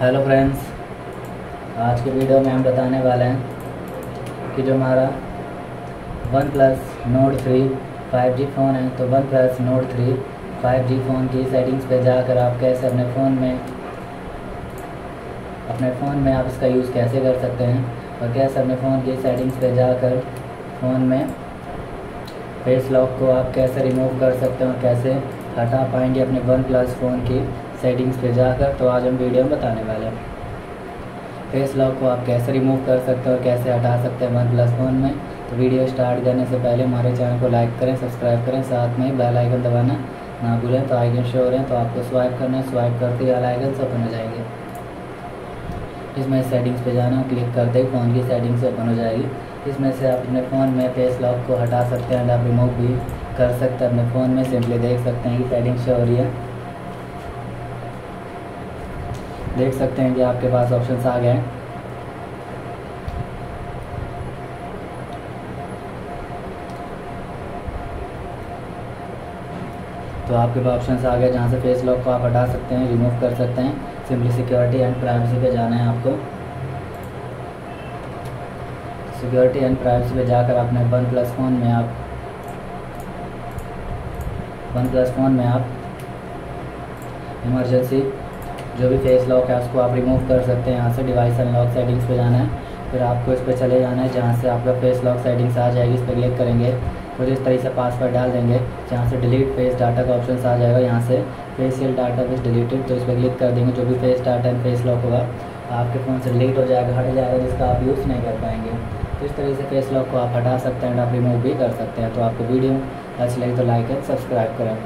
Hello friends आज के video में हम बताने वाले हैं कि जो हमारा OnePlus Nord three five G phone है तो OnePlus Nord three five G phone की सेटिंग्स पे जाकर आप कैसे अपने फ़ोन में, अपने फ़ोन में आप इसका यूज़ कैसे कर सकते हैं और कैसे अपने फ़ोन की सेटिंग्स पे जाकर फ़ोन में फेस लॉक को आप कैसे रिमूव कर सकते हैं और कैसे हटा पाएँगे अपने वन प्लस फ़ोन की सेटिंग्स पे जाकर तो आज हम वीडियो में बताने वाले हैं। फेस लॉक को आप कैसे रिमूव कर सकते हैं और कैसे हटा सकते हैं वन प्लस फ़ोन में? तो वीडियो स्टार्ट करने से पहले हमारे चैनल को लाइक करें सब्सक्राइब करें, साथ में ही बेल आइकन दबाना ना भूलें। तो आइकन शो हो रहे हैं तो आपको स्वाइप करना है। स्वाइप करते ही आइकन से ओपन हो जाएँगे। इसमें सेटिंग्स पे जाना क्लिक करते ही फ़ोन की सेटिंग्स ओपन हो जाएगी। इसमें से आप अपने फ़ोन में फेस लॉक को हटा सकते हैं एंड आप रिमूव भी कर सकते हैं। अपने फ़ोन में सिंपली देख सकते हैं कि सेटिंग्स शो हो रही है। देख सकते हैं कि आपके पास ऑप्शंस आ गए हैं। तो आपके पास ऑप्शंस आ गए जहाँ से फेस लॉक को आप हटा सकते हैं रिमूव कर सकते हैं। सिंपली सिक्योरिटी एंड प्राइवेसी पे जाना है आपको। सिक्योरिटी एंड प्राइवेसी पे जाकर अपने वन प्लस फ़ोन में आप वन प्लस फ़ोन में आप इमरजेंसी जो भी फेस लॉक है, उसको आप रिमूव कर सकते हैं यहाँ से डिवाइस अनलॉक सेटिंग्स पे जाना है। फिर आपको इस पर चले जाना है, जहाँ से आपका फेस लॉक सेटिंग्स आ जाएगी, इस पर क्लिक करेंगे। फिर इस तरीके से पासवर्ड डाल देंगे, जहाँ से डिलीट फेस डाटा का ऑप्शन आ जाएगा, यहाँ से फेसियल डाटा बेस डिलीटेड तो इस पर क्लिक कर देंगे, जो भी face data and face lock होगा, आपके फ़ोन से डिलीट हो जाएगा, हट जाएगा, जिसका आप यूज़ नहीं कर पाएँगे। तो इस तरीके से फेस लॉक को आप हटा सकते हैं एंड आप रिमूव भी कर सकते हैं। तो आपको वीडियो अच्छी लगी तो लाइक एंड सब्सक्राइब करें।